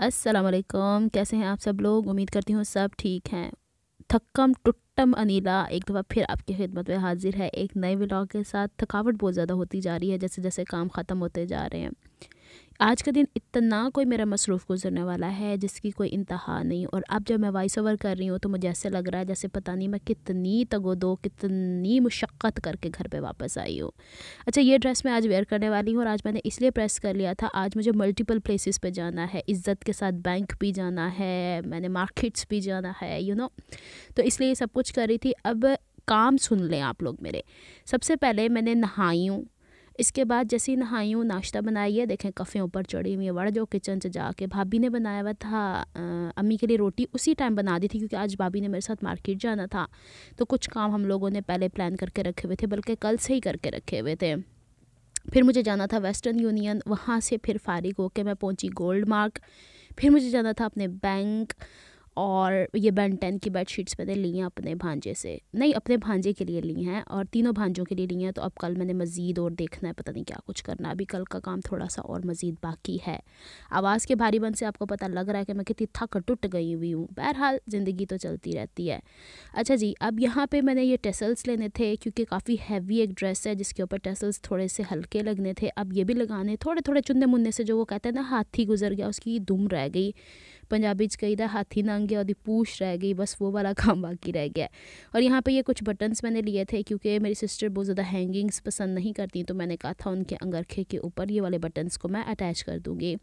वालेकुम कैसे हैं आप सब लोग? उम्मीद करती हूँ सब ठीक हैं। थक्कम टुट्टम अनीला, एक दफ़ा फिर आपकी खिदमत में हाजिर है। एक नए व्लॉग के साथ थकावट बहुत ज़्यादा होती जा रही है जैसे जैसे काम ख़त्म होते जा रहे हैं। आज का दिन इतना कोई मेरा मसरूफ़ गुजरने वाला है, जिसकी कोई इंतहा नहीं। और अब जब मैं वॉइस ओवर कर रही हूँ तो मुझे ऐसे लग रहा है जैसे पता नहीं मैं कितनी तगो दो कितनी मुशक्क़त करके घर पे वापस आई हूँ। अच्छा ये ड्रेस मैं आज वेयर करने वाली हूँ और आज मैंने इसलिए प्रेस कर लिया था, आज मुझे मल्टीपल प्लेसेस पे जाना है। इज़्ज़त के साथ बैंक भी जाना है, मैंने मार्केट्स भी जाना है यू नो तो इसलिए सब कुछ कर रही थी। अब काम सुन लें आप लोग मेरे। सबसे पहले मैंने नहाई हूँ। इसके बाद जैसे ही नहाई हूँ नाश्ता बनाई है देखें कफ़े ऊपर चढ़ी हुई है, वड़ जो किचन से जाके भाभी ने बनाया हुआ था अम्मी के लिए रोटी उसी टाइम बना दी थी क्योंकि आज भाभी ने मेरे साथ मार्केट जाना था। तो कुछ काम हम लोगों ने पहले प्लान करके रखे हुए थे, बल्कि कल से ही करके रखे हुए थे। फिर मुझे जाना था वेस्टर्न यूनियन वहाँ से फिर फारिग होकर मैं पहुँची गोल्ड मार्क फिर मुझे जाना था अपने बैंक और ये बैन टेन की बेड शीट्स मैंने ली हैं अपने भांजे से। नहीं, अपने भांजे के लिए ली हैं और तीनों भांजों के लिए ली हैं तो अब कल मैंने मज़ीद और देखना है, पता नहीं क्या कुछ करना अभी कल का काम थोड़ा सा और मज़ीद बाकी है। आवाज़ के भारी बन से आपको पता लग रहा है कि मैं कितनी थक टुट गई हुई हूँ। बहरहाल, ज़िंदगी तो चलती रहती है। अच्छा जी, अब यहाँ पर मैंने ये टेसल्स लेने थे, क्योंकि काफ़ी हैवी एक ड्रेस है, जिसके ऊपर टेसल्स थोड़े से हल्के लगने थे। अब ये भी लगाने थोड़े थोड़े चुनने मुन्ने से जो वो कहते हैं ना, हाथी गुजर गया, उसकी दुम रह गई। पंजाबी च कही हाथी नंग गया और पूछ रह गई, बस वो वाला काम बाकी रह गया। और यहाँ पे ये कुछ बटन्स मैंने लिए थे, क्योंकि मेरी सिस्टर बहुत ज़्यादा हैंगिंग्स पसंद नहीं करती तो मैंने कहा था उनके अंगरखे के ऊपर ये वाले बटन्स को मैं अटैच कर दूँगी।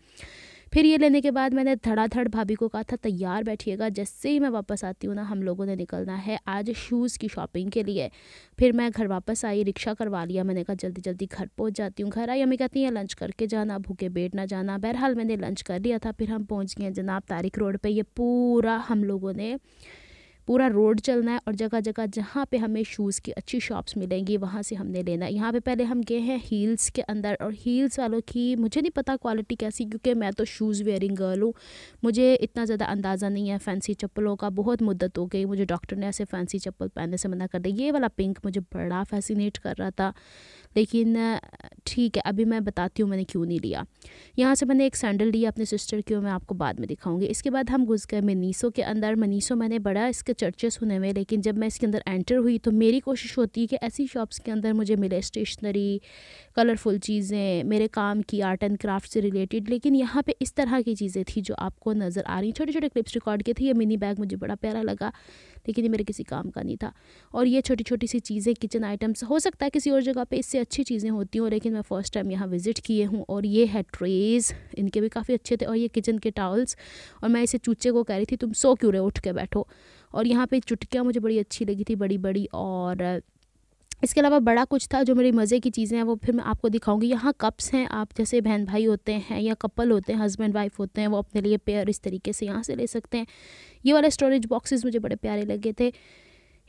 फिर ये लेने के बाद मैंने धड़ाधड़ भाभी को कहा था, तैयार बैठिएगा, जैसे ही मैं वापस आती हूँ ना, हम लोगों ने निकलना है आज शूज़ की शॉपिंग के लिए। फिर मैं घर वापस आई, रिक्शा करवा लिया, मैंने कहा जल्दी जल्दी घर पहुँच जाती हूँ, घर आई। अम्मी कहती हैं लंच करके जाना, भूखे बैठ ना जाना। बहरहाल मैंने लंच कर लिया था, फिर हम पहुँच गए जनाब तारिक रोड पर यह पूरा हम लोगों ने पूरा रोड चलना है और जगह जगह जहाँ पे हमें शूज़ की अच्छी शॉप्स मिलेंगी, वहाँ से हमने लेना है। यहाँ पे पहले हम गए हैं हील्स के अंदर और हील्स वालों की मुझे नहीं पता क्वालिटी कैसी क्योंकि मैं तो शूज़ वेयरिंग गर्ल हूँ। मुझे इतना ज़्यादा अंदाज़ा नहीं है फैंसी चप्पलों का, बहुत मुद्दत हो गई। मुझे डॉक्टर ने ऐसे फैंसी चप्पल पहनने से मना कर दिया। ये वाला पिंक मुझे बड़ा फैसिनेट कर रहा था। लेकिन, ठीक है, अभी मैं बताती हूँ मैंने क्यों नहीं लिया। यहाँ से मैंने एक सैंडल लिया अपने सिस्टर की मैं आपको बाद में दिखाऊँगी। इसके बाद हम घुस गए मनीसो के अंदर। मनीसो मैंने बड़ा, इसके चर्चे सुने हुए, लेकिन जब मैं इसके अंदर एंटर हुई तो मेरी कोशिश होती है कि ऐसी शॉप्स के अंदर मुझे मिले स्टेशनरी कलरफुल चीज़ें, मेरे काम की आर्ट एंड क्राफ्ट से रिलेटेड लेकिन यहाँ पे इस तरह की चीज़ें थी जो आपको नज़र आ रही छोटे छोटे क्लिप्स रिकॉर्ड के थे, ये मिनी बैग मुझे बड़ा प्यारा लगा, लेकिन ये मेरे किसी काम का नहीं था। और ये छोटी छोटी सी चीज़ें किचन आइटम्स हो सकता है किसी और जगह पर इससे अच्छी चीज़ें होती हूँ, लेकिन मैं फ़र्स्ट टाइम यहाँ विज़िट किए हूँ, और ये है ट्रेज़ इनके भी काफ़ी अच्छे थे, और ये किचन के टावल्स और मैं इसे चूचे को कह रही थी, तुम सो क्यों रहे उठ के बैठो। और यहाँ पे चुटकियाँ मुझे बड़ी अच्छी लगी थी बड़ी बड़ी और इसके अलावा बड़ा कुछ था जो मेरी मज़े की चीज़ें हैं, वो फिर मैं आपको दिखाऊँगी। यहाँ कप्स हैं, आप जैसे बहन भाई होते हैं या कपल होते हैं हस्बैंड वाइफ होते हैं, वो अपने लिए पेयर इस तरीके से यहाँ से ले सकते हैं। ये वाले स्टोरेज बॉक्सेस मुझे बड़े प्यारे लगे थे।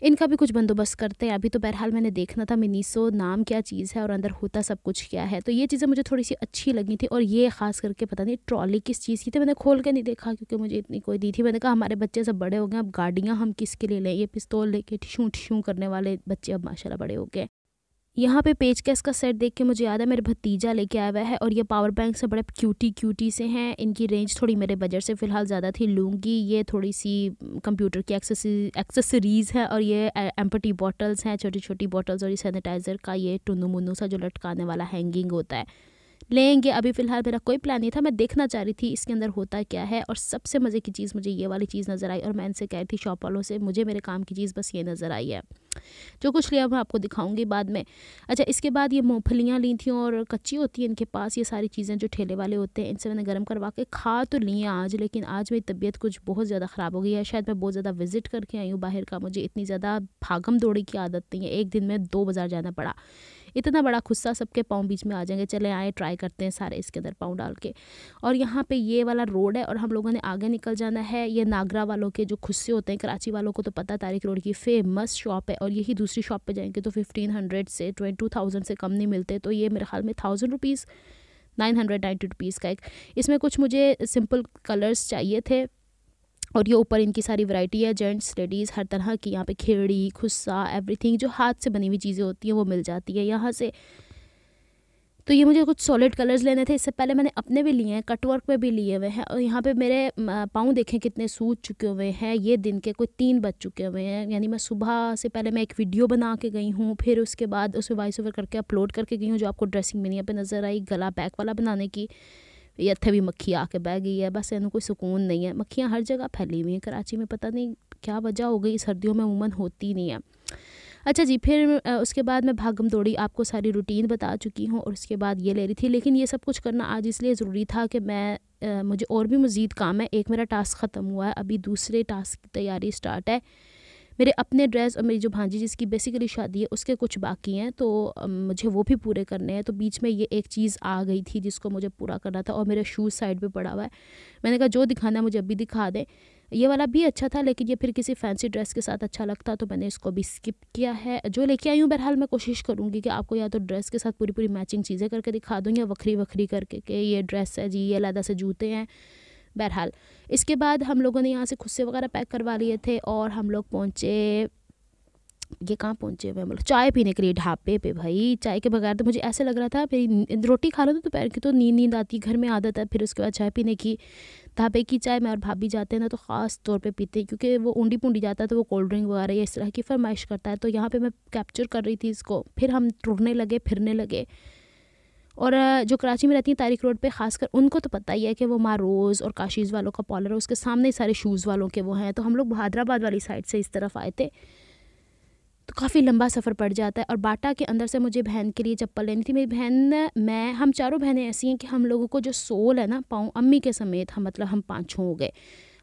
इनका भी कुछ बंदोबस्त करते हैं। अभी तो बहरहाल मैंने देखना था, मिनीसो नाम क्या चीज़ है और अंदर होता सब कुछ क्या है। तो ये चीज़ें मुझे थोड़ी सी अच्छी लगी थी और ये ख़ास करके पता नहीं, ट्रॉली किस चीज़ की थी, मैंने खोल के नहीं देखा क्योंकि मुझे इतनी कोई दी थी। मैंने कहा, हमारे बच्चे सब बड़े हो गए, अब गाड़ियाँ हम किसके लिए लें? ये पिस्तौल लेके ठिशूँ ठिशूँ करने वाले बच्चे अब माशाला बड़े हो गए। यहाँ पे पेज कैस का सेट देख के मुझे याद है, मेरे भतीजा लेके आया हुआ है और ये पावर बैंक से बड़े क्यूटी क्यूटी से हैं। इनकी रेंज थोड़ी मेरे बजट से फ़िलहाल ज़्यादा थी लूँगी। ये थोड़ी सी कंप्यूटर की एक्सेसरीज़ है और ये एम्पटी बॉटल्स हैं छोटी छोटी बॉटल्स और ये सैनिटाइज़र का ये टुनु मुन्नू सा जो लटकाने वाला हैंगिंग होता है। लेंगे। अभी फ़िलहाल मेरा कोई प्लान नहीं था, मैं देखना चाह रही थी इसके अंदर होता क्या है और सबसे मज़े की चीज़ मुझे ये वाली चीज़ नज़र आई और मैं इनसे कह रही थी शॉप वालों से, मुझे मेरे काम की चीज़ बस ये नज़र आई है। जो कुछ लिया मैं आपको दिखाऊँगी बाद में। अच्छा इसके बाद ये मूँगफलियाँ ली थी और कच्ची होती है इनके पास, ये सारी चीज़ें जो ठेले वाले होते हैं, इनसे मैंने गर्म करवा के खा तो ली हैं आज, लेकिन आज मेरी तबीयत कुछ बहुत ज़्यादा ख़राब हो गई है। शायद मैं बहुत ज़्यादा विज़िट करके आई हूँ बाहर का, मुझे इतनी ज़्यादा भागम दौड़ी की आदत नहीं है। एक दिन में दो बाज़ार जाना पड़ा। इतना बड़ा खुस्सा सबके पाँव बीच में आ जाएँगे, चले आए ट्राई करते हैं सारे इसके अंदर पाँव डाल के। और यहाँ पे ये वाला रोड है और हम लोगों ने आगे निकल जाना है, ये नागरा वालों के जो खुस्से होते हैं, कराची वालों को तो पता तारिक रोड की फ़ेमस शॉप है और यही दूसरी शॉप पर जाएँगे तो फिफ्टीन हंड्रेड से ट्वेंटी टू थाउज़ेंड से कम नहीं मिलते तो ये मेरे ख्याल में thousand rupees nine hundred ninety rupees का एक। इसमें कुछ मुझे सिंपल कलर्स चाहिए थे। और ये ऊपर इनकी सारी वैरायटी है जेंट्स लेडीज़ हर तरह की, यहाँ पे खेड़ी, खुस्सा एवरीथिंग जो हाथ से बनी हुई चीज़ें होती हैं, वो मिल जाती है यहाँ से। तो ये मुझे कुछ सॉलिड कलर्स लेने थे, इससे पहले मैंने अपने भी लिए हैं कटवर्क में भी लिए हुए हैं। और यहाँ पे मेरे पाँव देखें कितने सूज चुके हुए हैं, ये दिन के कोई तीन बज चुके हुए हैं। यानी मैं सुबह से पहले मैं एक वीडियो बना के गई हूँ, फिर उसके बाद उसमें वॉइस ओवर करके अपलोड करके गई हूँ, जो आपको ड्रेसिंग में पर नज़र आई, गला बैक वाला बनाने की। इतने भी मक्खी आके बह गई है, बस इन कोई सुकून नहीं है। मक्खियाँ हर जगह फैली हुई हैं कराची में, पता नहीं क्या वजह हो गई, सर्दियों में अमूमन होती नहीं है। अच्छा जी, फिर उसके बाद मैं भागम दौड़ी, आपको सारी रूटीन बता चुकी हूँ और उसके बाद ये ले रही थी। लेकिन ये सब कुछ करना आज इसलिए ज़रूरी था कि मैं मुझे और भी मज़ीद काम है। एक मेरा टास्क ख़त्म हुआ है, अभी दूसरे टास्क की तैयारी स्टार्ट है। मेरे अपने ड्रेस और मेरी जो भांजी जिसकी बेसिकली शादी है, उसके कुछ बाकी हैं तो मुझे वो भी पूरे करने हैं। तो बीच में ये एक चीज़ आ गई थी जिसको मुझे पूरा करना था और मेरे शूज़ साइड पे पड़ा हुआ है। मैंने कहा, जो दिखाना है मुझे अभी दिखा दें। ये वाला भी अच्छा था, लेकिन ये फिर किसी फैंसी ड्रेस के साथ अच्छा लगता तो मैंने इसको भी स्किप किया है। जो लेके आई हूँ, बहरहाल मैं कोशिश करूँगी कि आपको या तो ड्रेस के साथ पूरी पूरी मैचिंग चीज़ें करके दिखा दूँ या वक्री वक्री करके कि ये ड्रेस है जी, ये अलहदा से जूते हैं। बहरहाल। इसके बाद हम लोगों ने यहाँ से खुद से वगैरह पैक करवा लिए थे और हम लोग पहुँचे, ये कहाँ पहुँचे हुए मतलब चाय पीने के लिए ढाबे पे भाई। चाय के बगैर तो मुझे ऐसे लग रहा था फिर रोटी खा लो तो दोपहर की तो नींद नींद आती घर में आदत है, फिर उसके बाद चाय पीने की। ढाबे की चाय मैं और भाभी जाते हैं ना तो ख़ास तौर पे पीते हैं, क्योंकि वो ऊँडी पुंडी जाता है तो वो कोल्ड ड्रिंक वगैरह या इस तरह की फरमाइश करता है। तो यहाँ पर मैं कैप्चर कर रही थी इसको, फिर हम टुरने लगे, फिरने लगे। और जो कराची में रहती हैं तारिक रोड पे, ख़ासकर उनको तो पता ही है कि वो मारोज़ और काशीज़ वालों का पॉलर है, उसके सामने ही सारे शूज़ वालों के वो हैं। तो हम लोग हैदराबाद वाली साइड से इस तरफ़ आए थे। तो काफ़ी लंबा सफ़र पड़ जाता है और बाटा के अंदर से मुझे बहन के लिए चप्पल लेनी थी। मेरी बहन, मैं, हम चारों बहनें ऐसी हैं कि हम लोगों को जो सोल है ना, पाँव अम्मी के समेत हम मतलब हम पाँचों हो गए।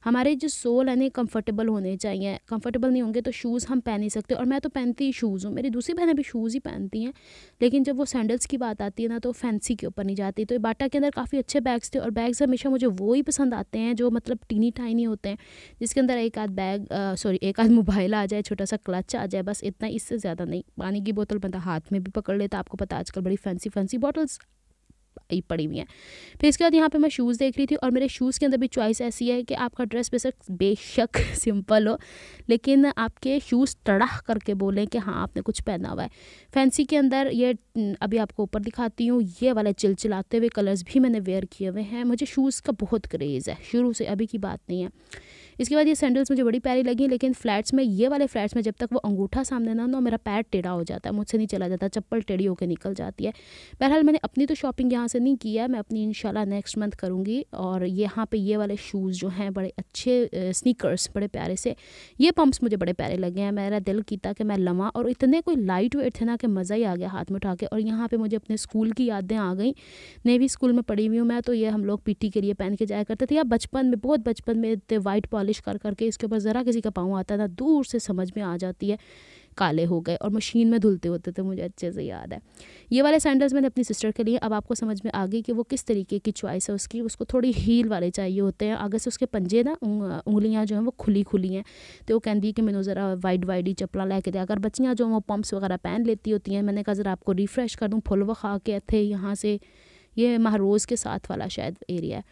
हमारे जो सोल है ना कंफर्टेबल होने चाहिए। कंफर्टेबल नहीं होंगे तो शूज़ हम पहन ही सकते। और मैं तो पहनती ही शूज़ हूँ। मेरी दूसरी बहनें भी शूज़ ही पहनती हैं। लेकिन जब वो सैंडल्स की बात आती है ना तो फैंसी के ऊपर नहीं जाती। तो बाटा के अंदर काफ़ी अच्छे बैग्स थे। और बैग्स हमेशा मुझे वो ही पसंद आते हैं, जो मतलब टीनी टाइनी होते हैं। जिसके अंदर एक आध बैग सॉरी एक आध मोबाइल आ जाए, छोटा सा क्लच आ जाए, बस इतना, इससे ज़्यादा नहीं। पानी की बोतल बंदा हाथ में भी पकड़ लेता। आपको पता आजकल बड़ी फैंसी फैंसी बॉटल्स पड़ी हुई हैं। फिर इसके बाद यहाँ पे मैं शूज़ देख रही थी और मेरे शूज़ के अंदर भी चॉइस ऐसी है कि आपका ड्रेस बेशक बेशक सिंपल हो, लेकिन आपके शूज़ तड़ाह करके बोलें कि हाँ आपने कुछ पहना हुआ है। फैंसी के अंदर ये अभी आपको ऊपर दिखाती हूँ, ये वाले चिलचिलाते हुए कलर्स भी मैंने वेयर किए हुए हैं। मुझे शूज़ का बहुत क्रेज़ है, शुरू से अभी की बात नहीं है। इसके बाद ये सैंडल्स मुझे बड़ी प्यारी लगी, लेकिन फ्लैट्स में, ये वाले फ्लैट्स में जब तक वो अंगूठा सामने ना ना मेरा पैर टेढ़ा हो जाता है, मुझसे नहीं चला जाता, चप्पल टेढ़ी होकर निकल जाती है। बहरहाल मैंने अपनी तो शॉपिंग यहाँ से नहीं किया, मैं अपनी इंशाल्लाह नेक्स्ट मंथ करूँगी। और यहाँ पे ये वाले शूज़ जो हैं, बड़े अच्छे स्नीकर्स बड़े प्यारे से, ये पम्प्स मुझे बड़े प्यारे लगे हैं। मेरा दिल किया कि मैं लवा और इतने कोई लाइट वेट थे ना कि मज़ा ही आ गया हाथ में उठा के। और यहाँ पर मुझे अपने स्कूल की यादें आ गई। नेवी स्कूल में पढ़ी हुई हूँ, मैं तो ये हम लोग पीटी के लिए पहन के जाया करते थे। या बचपन में, बहुत बचपन में इतने वाइट पॉलिश कर करके इसके ऊपर ज़रा किसी का पाँव आता था दूर से समझ में आ जाती है। काले हो गए और मशीन में धुलते होते थे, मुझे अच्छे से याद है। ये वाले सैंडल्स मैंने अपनी सिस्टर के लिए, अब आपको समझ में आ गई कि वो किस तरीके की चॉइस है उसकी। उसको थोड़ी हील वाले चाहिए होते हैं। आगे से उसके पंजे ना उंगलियाँ जो हैं वो खुली खुली हैं तो वो कहती है कि मैंने ज़रा वाइड वाइड ही चप्पला लेके दिया अगर बच्चियाँ जो वो पम्प्स वगैरह पहन लेती होती हैं, मैंने कहा ज़रा आपको रिफ़्रेश कर दूँ, फुल वखा के थे यहाँ से, ये महरोज़ के साथ वाला शायद एरिया है।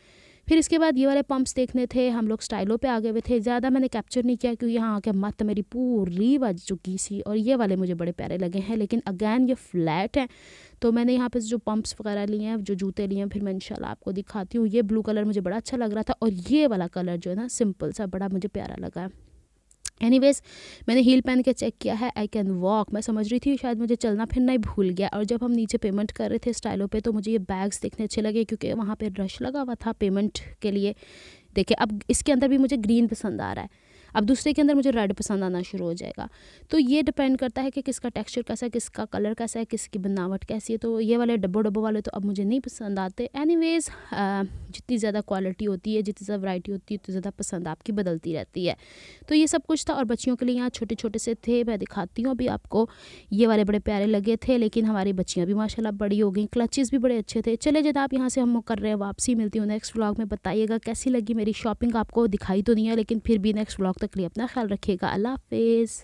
फिर इसके बाद ये वाले पम्प्स देखने थे, हम लोग स्टाइलों पे आ गए हुए थे। ज़्यादा मैंने कैप्चर नहीं किया क्योंकि यहाँ आके मत मेरी पूरी बज चुकी सी और ये वाले मुझे बड़े प्यारे लगे हैं। लेकिन अगैन ये फ्लैट हैं तो मैंने यहाँ पे जो पम्प्स वगैरह लिए हैं, जो जूते लिए हैं, फिर मैं इंशाल्लाह आपको दिखाती हूँ। ये ब्लू कलर मुझे बड़ा अच्छा लग रहा था और ये वाला कलर जो है ना सिंपल सा, बड़ा मुझे प्यारा लगा। है एनीवेज मैंने हील पहन के चेक किया है आई कैन वॉक मैं समझ रही थी, शायद मुझे चलना फिरना ही भूल गया। और जब हम नीचे पेमेंट कर रहे थे स्टाइलों पे तो मुझे ये बैग्स देखने अच्छे लगे क्योंकि वहाँ पे रश लगा हुआ था पेमेंट के लिए। देखिए, अब इसके अंदर भी मुझे ग्रीन पसंद आ रहा है। अब दूसरे के अंदर मुझे रेड पसंद आना शुरू हो जाएगा। तो ये डिपेंड करता है कि किसका टेक्सचर कैसा है, किसका कलर कैसा है, किसकी बनावट कैसी है। तो ये वाले डब्बो डब्बो वाले तो अब मुझे नहीं पसंद आते। एनी जितनी ज़्यादा क्वालिटी होती है, जितनी ज़्यादा वराइटी होती है, उतनी ज़्यादा पसंद आपकी बदलती रहती है। तो ये सब कुछ था और बच्चियों के लिए यहाँ छोटे छोटे से थे, मैं दिखाती हूँ अभी आपको। ये वाले बड़े प्यारे लगे थे, लेकिन हमारी बच्चियाँ भी माशाल्लाह बड़ी हो गई। क्लचेस भी बड़े अच्छे थे। चले जब यहाँ से हम कर रहे हैं वापसी। मिलती हूँ नेक्स्ट व्लॉग में। बताइएगा कैसी लगी मेरी शॉपिंग आपको दिखाई तो नहीं है, लेकिन फिर भी नेक्स्ट व्लॉग तक लिए अपना ख्याल रखिएगा। अल्लाह हाफिज़।